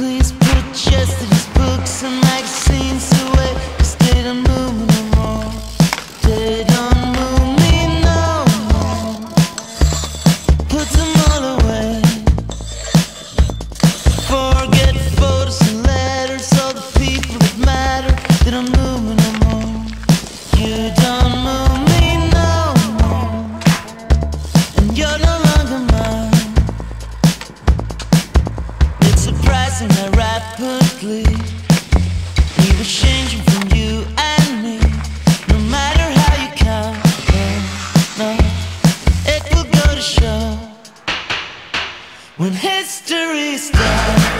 please when history's done